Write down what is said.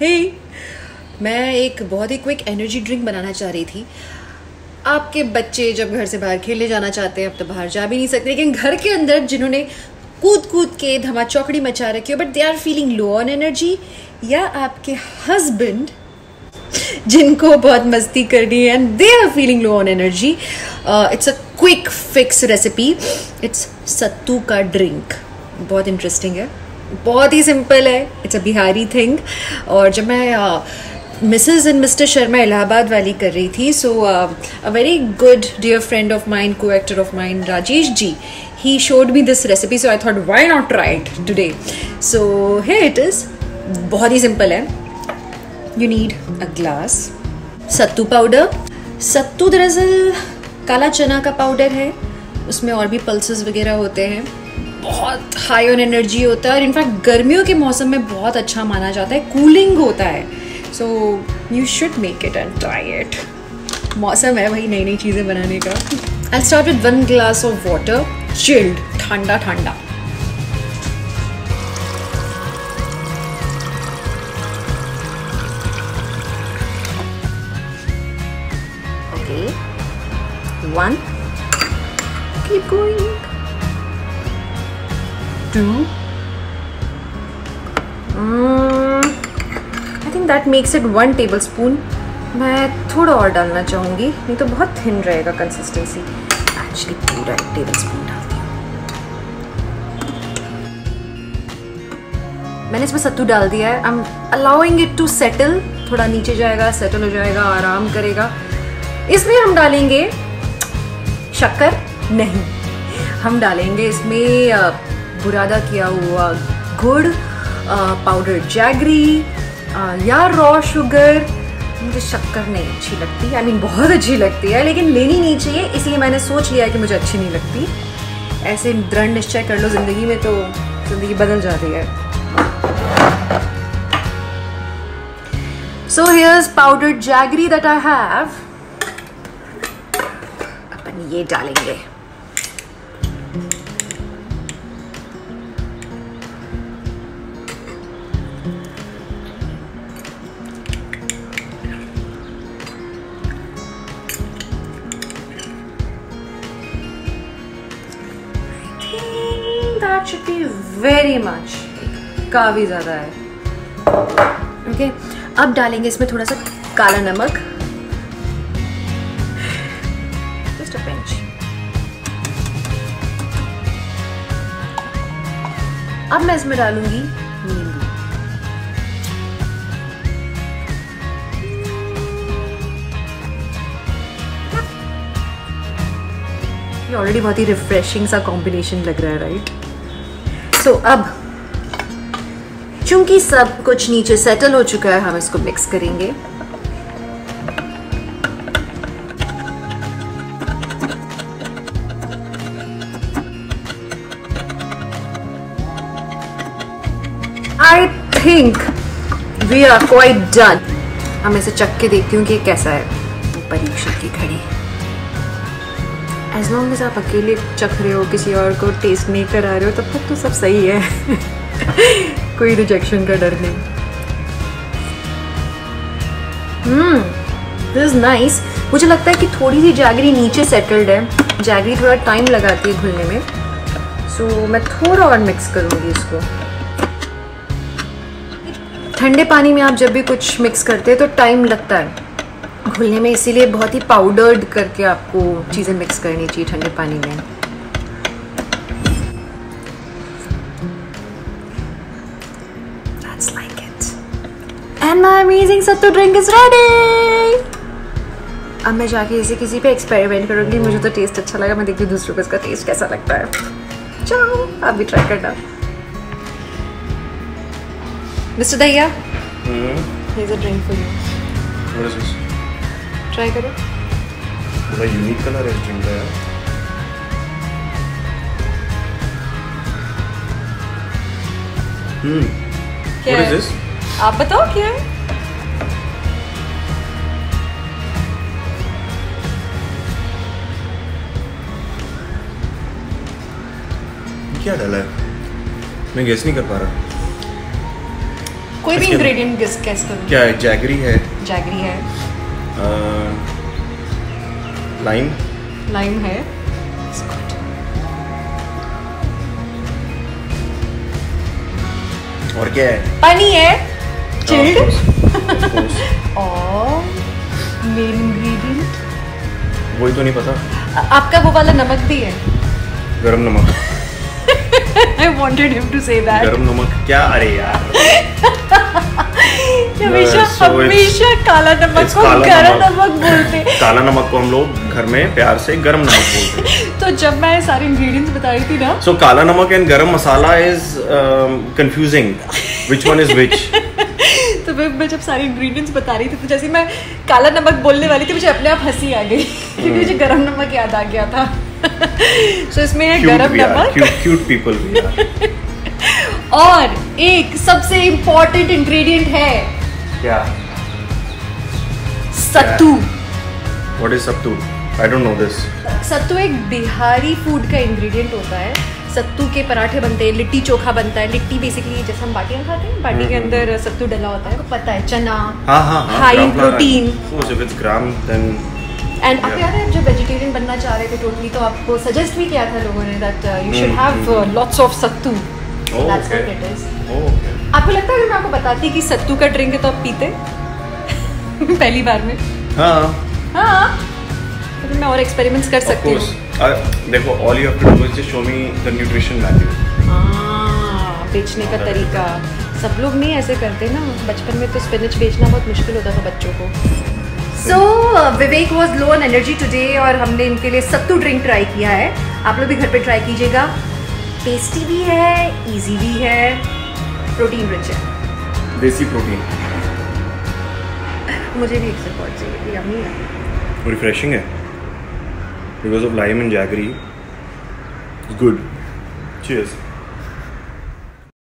हे मैं एक बहुत ही क्विक एनर्जी ड्रिंक बनाना चाह रही थी। आपके बच्चे जब घर से बाहर खेलने जाना चाहते हैं, अब तो बाहर जा भी नहीं सकते, लेकिन घर के अंदर जिन्होंने कूद कूद के धमा चौकड़ी मचा रखी हो but they are feeling low on energy या आपके हस्बैंड जिनको बहुत मस्ती करनी है and they are feeling low on energy it's a quick fix recipe it's सत्तू का ड्रिंक बहुत इंटरेस्टिंग है। बहुत ही सिंपल है. इट्स अ बिहारी थिंग और जब मैं Mrs and Mr Sharma Allahabad वाली कर रही थी so a very good dear friend of mine को actor of mine Rajesh ji he showed me this recipe so I thought why not try it today so hey it is बहुत ही simple है. You need a glass sattu powder सत्तू दरअसल काला चना का powder है. उसमें और भी पल्सेस वगैरह होते हैं. बहुत हाई ऑन एनर्जी होता है और इनफैक्ट गर्मियों के मौसम में बहुत अच्छा माना जाता है कूलिंग होता है so you should make it and try it मौसम है वही नई नई चीज़ें बनाने का I start with one glass of water chilled ठंडा ठंडा. One. Keep going. Two. Mm, I think that makes it one tablespoon. मैं थोड़ा और डालना चाहूँगी नहीं तो बहुत थिन रहेगा कंसिस्टेंसी एक्चुअली पूरा एक टेबल स्पून डालती हूँ। मैंने इसमें सत्तू डाल दिया है। I am allowing it to settle थोड़ा नीचे जाएगा सेटल हो जाएगा आराम करेगा। इसमें हम डालेंगे शक्कर नहीं। हम डालेंगे इसमें बुरादा किया हुआ गुड़ पाउडर जैगरी या रॉ शुगर मुझे शक्कर नहीं अच्छी लगती। आई I मीन mean, बहुत अच्छी लगती है लेकिन लेनी नहीं चाहिए इसलिए मैंने सोच लिया कि मुझे अच्छी नहीं लगती। ऐसे दृढ़ निश्चय कर लो ज़िंदगी में तो ज़िंदगी बदल जाती है। So here's powder jaggery that I have. अपन ये डालेंगे। That should be very much, काफ़ी ज़्यादा है। Okay okay. अब डालेंगे इसमें थोड़ा सा काला नमक। जस्ट अ पिंच अब मैं इसमें डालूँगी नींबू। ऑलरेडी बहुत ही रिफ्रेशिंग सा कॉम्बिनेशन लग रहा है राइट सो so, अब चूँकि सब कुछ नीचे सेटल हो चुका है हम इसको मिक्स करेंगे। I think we are quite done हम इसे चख के देखती हूँ कि कैसा है। परीक्षा की घड़ी। एज लॉन्ग एज आप अकेले चख रहे हो किसी और को टेस्ट नहीं करा रहे हो तब तक तो सब सही है। कोई रिजेक्शन का डर नहीं। दिस इज़ नाइस मुझे लगता है कि थोड़ी सी जैगरी नीचे सेटल्ड है। जैगरी थोड़ा टाइम लगाती है घुलने में। सो so, मैं थोड़ा और मिक्स करूँगी इसको। ठंडे पानी में आप जब भी कुछ मिक्स करते हैं तो टाइम लगता है। घुलने में इसीलिए बहुत ही पाउडर्ड करके आपको चीज़ें मिक्स करनी चाहिए ठंडे पानी में That's like it. And my amazing sattu drink is ready. अब मैं जाके इसे किसी पे एक्सपेरिमेंट करूँगी मुझे तो टेस्ट अच्छा लगा मैं देखती हूँ दूसरों को इसका टेस्ट कैसा लगता है चलो आप भी ट्राई करना मिस्टर दैया Here's a drink for you. What is this? Try करो। बड़ा यूनिक कलर है इस ड्रिंक का यार। हम्म क्या है? this? आप बताओ क्या है? क्या डाला है? मैं गेस नहीं कर पा रहा। कोई भी इंग्रेडिएंट गेस गेस करो। क्या है? जैगरी है। जैगरी है। लाइम लाइम है। और क्या है? पानी है। Chilled course. और मेन इंग्रेडिएंट वही तो नहीं पता। आपका वो वाला नमक भी है। गरम नमक। I wanted him to say that garam namak. क्या? अरे यार। हमेशा so हमेशा काला नमक को काला नमक। बोलते काला नमक को हम लोग घर में प्यार से गरम नमक बोलते हैं। तो जब मैं सारे इंग्रेडिएंट्स बता रही थी ना। सो kala namak and garam masala is confusing which one is which तो मैं मैं जब सारे इंग्रेडिएंट्स बता रही थी तो जैसे मैं काला नमक बोलने वाली थी मुझे अपने आप हँसी आ गई। क्योंकि मुझे गरम नमक याद आ गया था। सो इसमें है गरम नमक। क्यूट क्यूट पीपल और एक सबसे इम्पोर्टेंट इंग्रेडिएंट है क्या? सत्तू। What is sattu? I don't know this sattu एक बिहारी फ़ूड का इंग्रेडिएंट होता है। सत्तू के पराठे बनते हैं लिट्टी चोखा बनता है। लिट्टी बेसिकली जैसे हम बाटियाँ खाते हैं बाटी के अंदर सत्तू डला होता है। वो पता है चना हाई प्रोटीन एंड आपको याद है जब वेजिटेरियन बनना चाह रहे थे टोटली तो आपको सजेस्ट भी किया था लोगों ने that you should hmm, have lots of sattu. That's what it is okay. आपको लगता है अगर मैं आपको बताती कि सत्तू का ड्रिंक है तो आप पीते? पहली बार में। हाँ। हाँ। तो फिर मैं और एक्सपेरिमेंट्स कर सकती हूँ। देखो all you have to do is just show me the nutrition value. हाँ, बेचने का तरीका। सब लोग नहीं ऐसे करते ना। बचपन में तो स्पिनच बेचना बहुत मुश्किल होता था बच्चों को। So Vivek was low on energy today और हमने इनके लिए सत्तू ड्रिंक ट्राई किया है। आप लोग भी घर पे ट्राई कीजिएगा। टेस्टी भी है इजी भी है। प्रोटीन रिच है। देसी प्रोटीन। मुझे भी एक सपोर्ट चाहिए यम्मी है। रिफ्रेशिंग है। Because of lime and jaggery good cheers